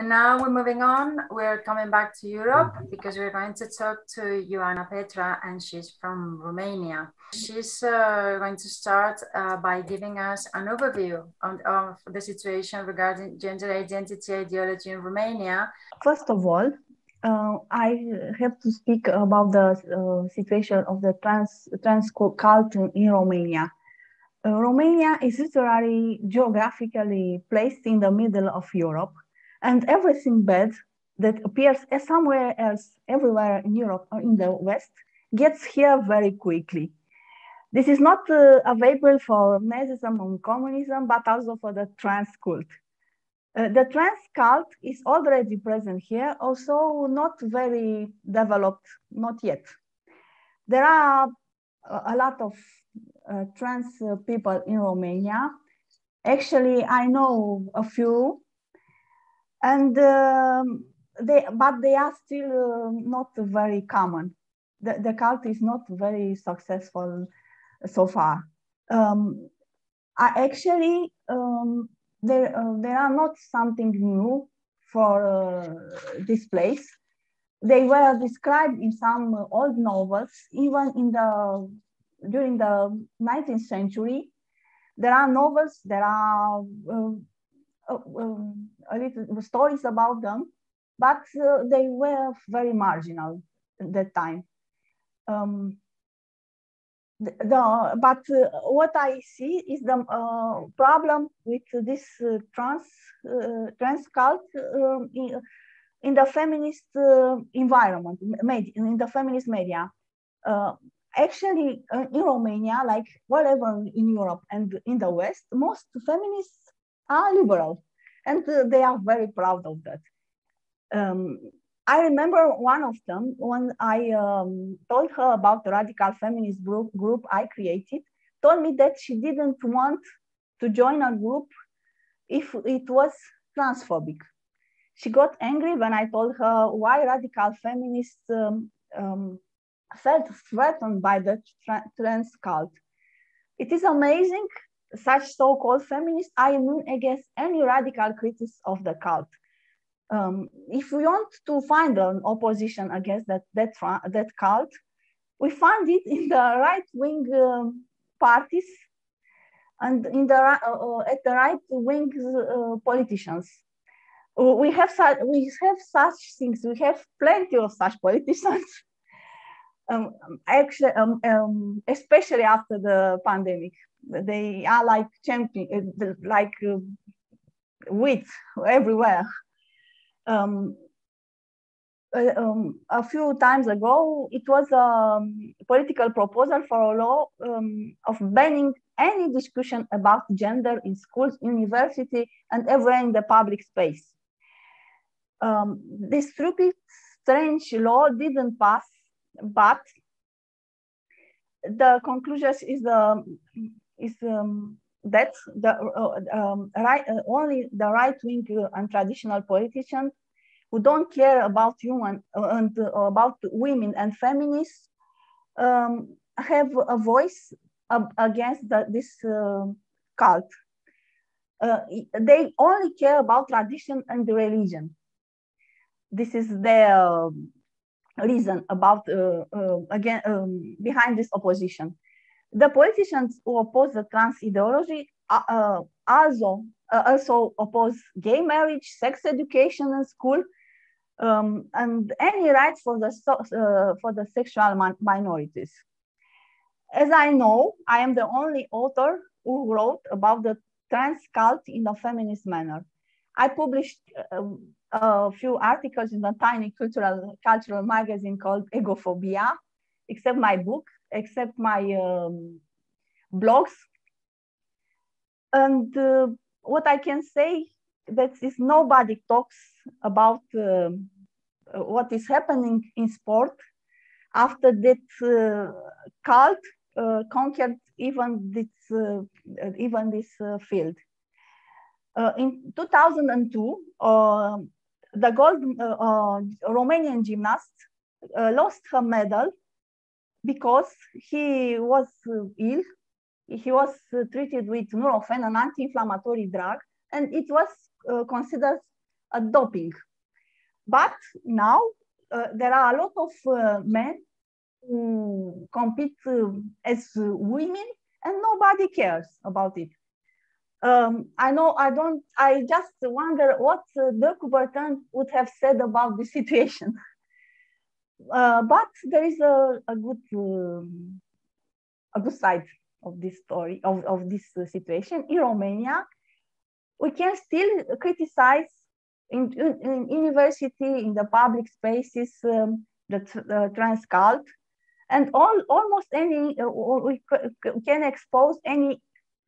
And now we're moving on. We're coming back to Europe because we're going to talk to Ioana Petra, and she's from Romania. She's uh, going to start uh, by giving us an overview on, of the situation regarding gender identity ideology in Romania. First of all, uh, I have to speak about the uh, situation of the trans trans culture in Romania. Uh, Romania is literally geographically placed in the middle of Europe and everything bad that appears somewhere else, everywhere in Europe or in the West, gets here very quickly. This is not uh, available for Nazism and communism, but also for the trans cult. Uh, the trans cult is already present here, also not very developed, not yet. There are a lot of uh, trans people in Romania. Actually, I know a few and um, they but they are still uh, not very common. The, the cult is not very successful so far. Um, I actually um, there uh, there are not something new for uh, this place. They were described in some old novels even in the during the 19th century. There are novels there are uh, um, a little stories about them, but uh, they were very marginal at that time. Um, the, the, but uh, what I see is the uh, problem with this uh, trans uh, trans cult um, in, in, the feminist uh, environment, in the feminist media. actually, in Romania, like whatever in Europe and in the West, most feminists are liberal, and uh, they are very proud of that. Um, I remember one of them when I um, told her about the radical feminist group, group I created, told me that she didn't want to join a group if it was transphobic. She got angry when I told her why radical feminists um, um, felt threatened by the tra trans cult. It is amazing such so-called feminists are immune against any radical critics of the cult. Um, if we want to find an opposition against that, that, that cult, we find it in the right-wing um, parties and in the, uh, uh at the right-wing uh, politicians. We have, we have such things, we have plenty of such politicians. um, actually, um, um, especially after the pandemic they are like champion, uh, like uh, wheat everywhere. Um, uh, um, a few times ago, it was a political proposal for a law um, of banning any discussion about gender in schools, university, and everywhere in the public space. Um, this stupid, strange law didn't pass, but the conclusion is the is um, that the uh, um, right uh, only the right wing uh, and traditional politicians who don't care about human uh, and uh, about women and feminists um, have a voice against the, this cult. they only care about tradition and religion. This is their um, reason about again um, behind this opposition the politicians who oppose the trans ideology uh, uh, also uh, also oppose gay marriage, sex education in school, um, and any rights for the uh, for the sexual minorities. As I know, I am the only author who wrote about the trans cult in a feminist manner. I published a few articles in a tiny cultural cultural magazine called Egophobia, except my book except my um, blogs. And uh, what I can say that is nobody talks about uh, what is happening in sport after that uh, cult uh, conquered even this uh, even this uh, field. in 2002, the gold Romanian gymnast lost her medal because he was uh, ill. He was uh, treated with Nurofen, an anti-inflammatory drug, and it was uh, considered a doping. But now uh, there are a lot of uh, men who compete uh, as women and nobody cares about it. Um, I know I don't, I just wonder what uh, Dirk would have said about the situation. Uh, but there is a, a good um, a good side of this story of, of this uh, situation in Romania. We can still criticize in, in, university, in the public spaces, um, the, the trans cult, and all almost any uh, we can expose any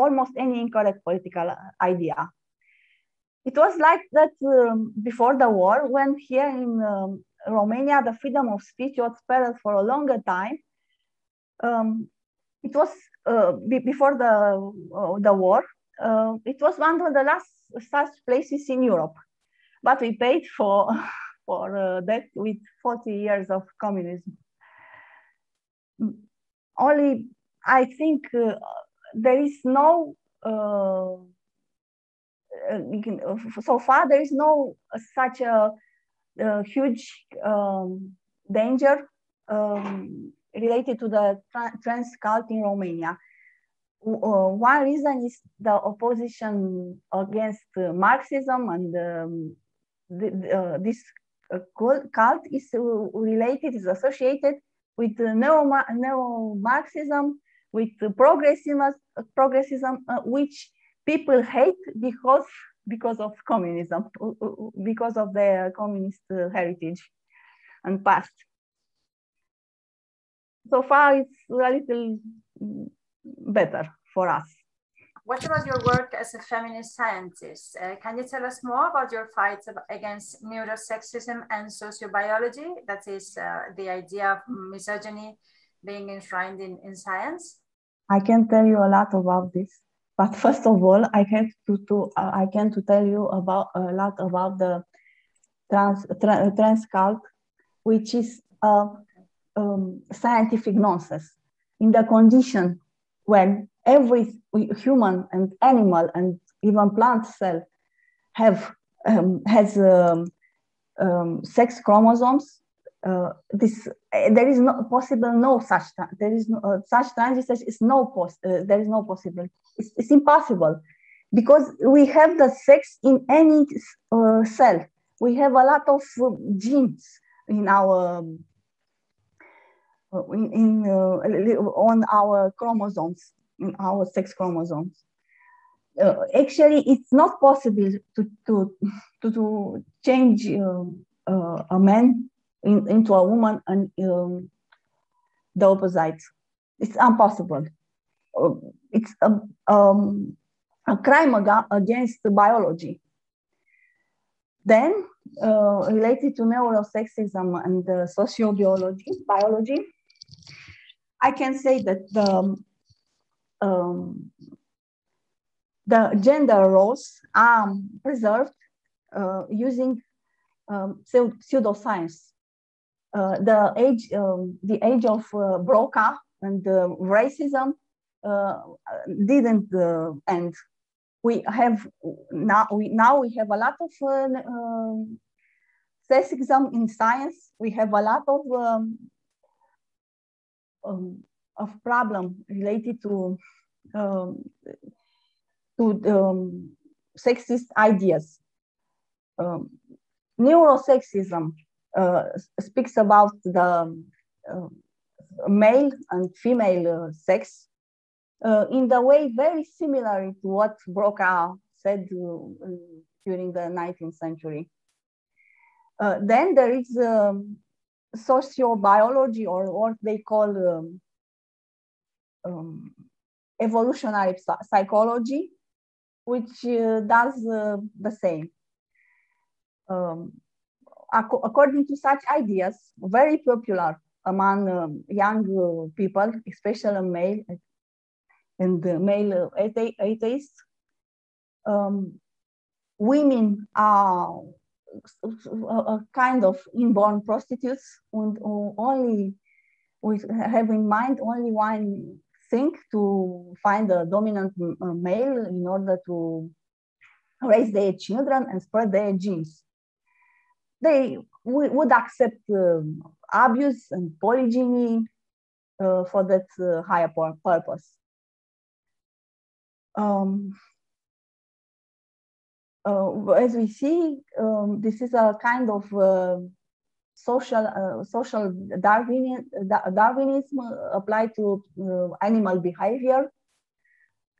almost any incorrect political idea. It was like that um, before the war, when here in um, Romania the freedom of speech was spared for a longer time. Um, it was uh, before the uh, the war. Uh, it was one of the last such places in Europe but we paid for for uh, that with 40 years of communism. Only, I think uh, there is no, uh, can, so far there is no such a, a huge um, danger um, related to the tra trans cult in Romania. Uh, one reason is the opposition against uh, Marxism and um, the, uh, this uh, cult is uh, related, is associated with neo-Marxism, with progressivism, progressivism which people hate because because of communism, uh, uh, because of their communist heritage and past. So far, it's a little better for us. What about your work as a feminist scientist? Uh, can you tell us more about your fight against neurosexism and sociobiology? That is uh, the idea of misogyny being enshrined in, in science. I can tell you a lot about this. But first of all, I can to, to uh, I can to tell you about a lot about the trans tra, trans cult, which is a um, scientific nonsense. In the condition when every human and animal and even plant cell have um, has um, um, sex chromosomes. Uh, this uh, there is no possible no such there is no, uh, such transition is no pos uh, there is no possible it's, it's, impossible because we have the sex in any uh, cell we have a lot of uh, genes in our in, in on our chromosomes in our sex chromosomes. Actually, it's not possible to, to, to, to change a man in, into a woman and um, the opposite. It's impossible. Uh, it's a, um, a crime against biology. Then, uh, related to neurosexism and sociobiology, biology, I can say that the um, the gender roles are preserved uh, using um, pseudoscience. Uh, the age, um, the age of uh, Broca and racism uh, didn't uh, end. We have now we now we have a lot of um, sexism in science. We have a lot of um, um, of problem related to um, to um, sexist ideas. Um, neurosexism speaks about the uh, male and female uh, sex uh, in the way very similar to what Broca said uh, during the 19th century. Uh, then there is um, sociobiology or what they call um, um, evolutionary psychology, which uh, does uh, the same. Um, according to such ideas, very popular among um, young uh, people, especially male and male atheists, um, women are a kind of inborn prostitutes and only we have in mind only one thing to find a dominant uh, male in order to raise their children and spread their genes. They would accept um, abuse and polygyny uh, for that uh, higher purpose. Um, uh, as we see, um, this is a kind of uh, social uh, social Darwinian, Darwinism applied to uh, animal behavior,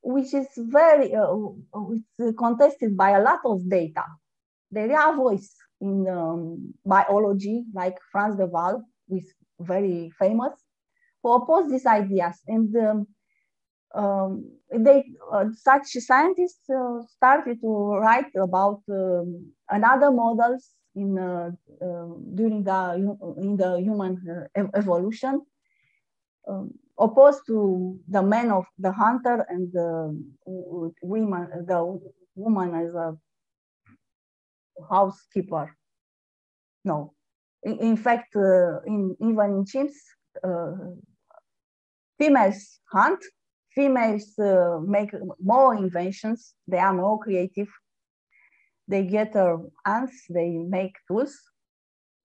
which is very it's contested by a lot of data. There are voice in um, biology, like Frans de Waal, who is very famous, who oppose these ideas. And um, um, they, uh, such scientists uh, started to write about um, another models in uh, uh during the in the human uh, evolution, um, opposed to the man of the hunter and the women, the woman as a housekeeper. No, in, in fact, uh, in even in chimps, females hunt females uh, make more inventions. They are more creative. They get uh, ants, they make tools.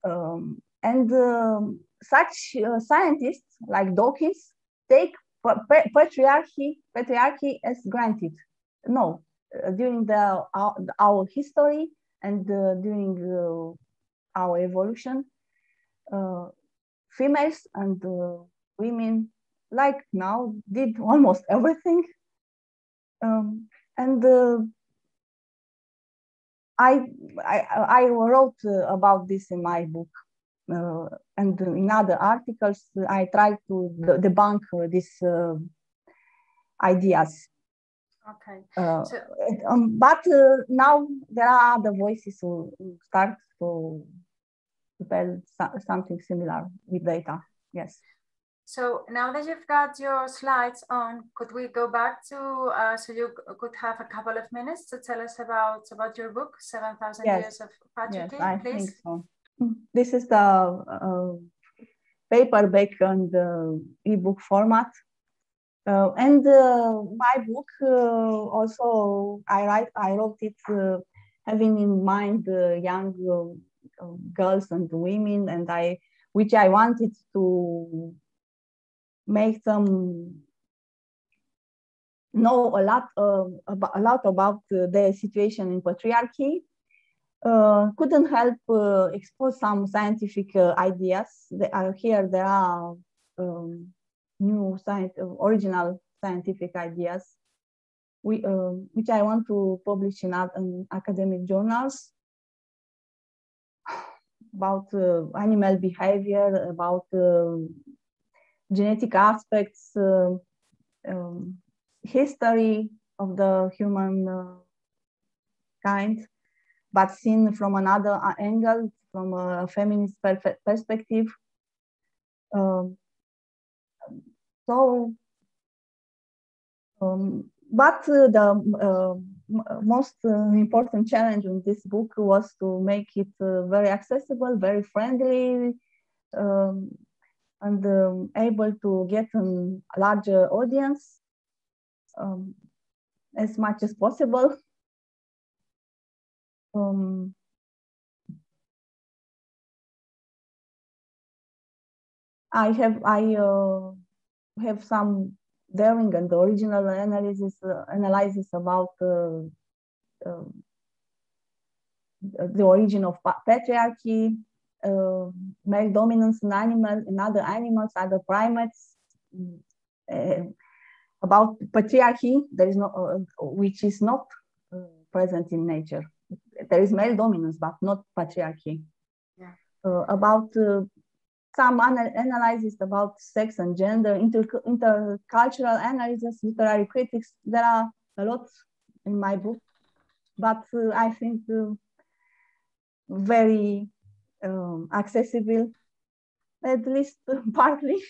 Um, and um, such uh, scientists like Dawkins take patriarchy, patriarchy as granted. No, uh, during the, our, our history and uh, during uh, our evolution, females and women like now did almost everything. Um, and uh, I, I, I wrote uh, about this in my book. Uh, and in other articles, I tried to debunk uh, these uh, ideas. Okay. Uh, so, um, but now there are other voices who start to, to tell something similar with data. Yes. So now that you've got your slides on, could we go back to, uh, so you could have a couple of minutes to tell us about, about your book, 7,000 yes. Years of Patriarchy, yes, I please? Think so. This is the uh, paperback and the ebook format. Uh, and uh, my book uh, also, I, write, I wrote it uh, having in mind young girls and women and I, which I wanted to make them know a lot uh, about, a lot about uh, their situation in patriarchy. Uh, couldn't help uh, expose some scientific uh, ideas. Are here. There are um, new science, original scientific ideas, we, uh, which I want to publish in, in academic journals about animal behavior, about genetic aspects, uh, um, history of the human uh, kind, but seen from another angle, from a feminist per perspective. Um, so, um, but uh, the uh, most uh, important challenge in this book was to make it very accessible, very friendly, um, and um, able to get a larger audience um, as much as possible. Um, I have I uh, have some daring and original analysis uh, analysis about uh, the origin of patriarchy uh, male dominance in animals, in other animals, other primates. Uh, about patriarchy, there is no, uh, which is not uh, present in nature. There is male dominance, but not patriarchy. Yeah. Uh, about uh, some ana- analysis about sex and gender, inter- intercultural analysis, literary critics. There are a lot in my book, but I think very um, accessible, at least partly.